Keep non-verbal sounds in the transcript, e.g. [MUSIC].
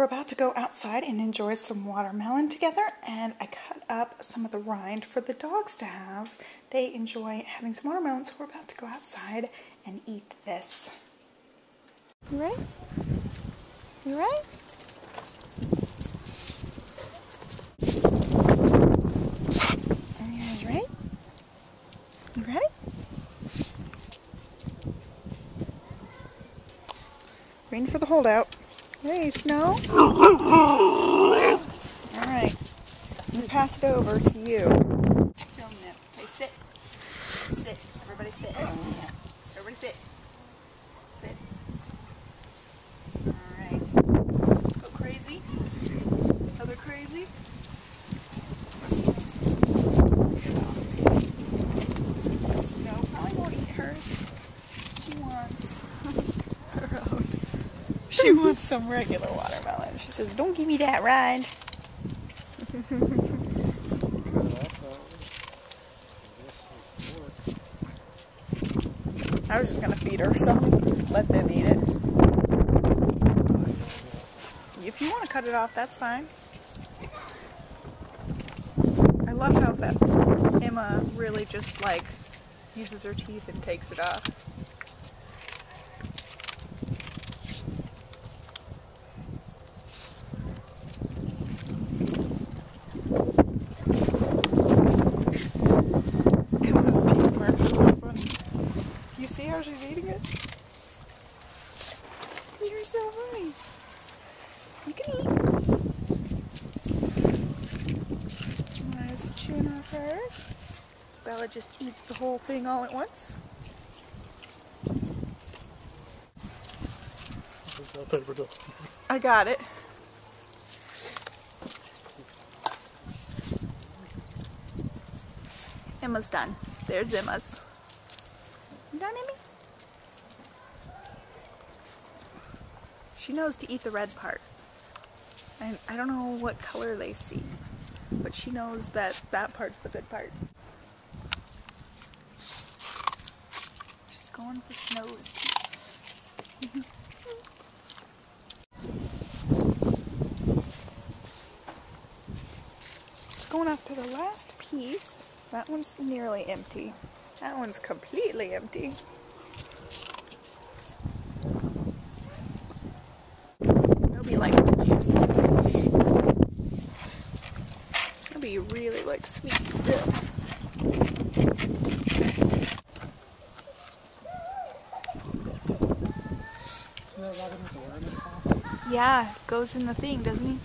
We're about to go outside and enjoy some watermelon together, and I cut up some of the rind for the dogs to have. They enjoy having some watermelon, so we're about to go outside and eat this. You ready? You ready? Are you guys ready? You ready? Waiting for the holdout. Hey, Snow. Alright. I'm going to pass it over to you. Hey, sit. Sit. Everybody sit. Everybody. Sit. Alright. Go crazy. Other crazy. Snow probably won't eat hers. She wants her own. She [LAUGHS] wants some regular watermelon. She says, don't give me that rind. I was just gonna feed her some, let them eat it. If you want to cut it off, that's fine. I love how that Emma really just like uses her teeth and takes it off. Emma's teeth mark is so funny. You see how she's eating it? You're so funny. You can eat. Nice chewing off hers. Bella just eats the whole thing all at once. I got it. Emma's done. There's Emma's. Done, Emmy? She knows to eat the red part. And I don't know what color they see, but she knows that that part's the good part. She's going for Snow's. [LAUGHS] Going to the last piece. That one's nearly empty. That one's completely empty. Snowy likes the juice. Snowy really likes sweet stuff. Isn't that Robin with the worm in his mouth? Yeah, goes in the thing, doesn't he?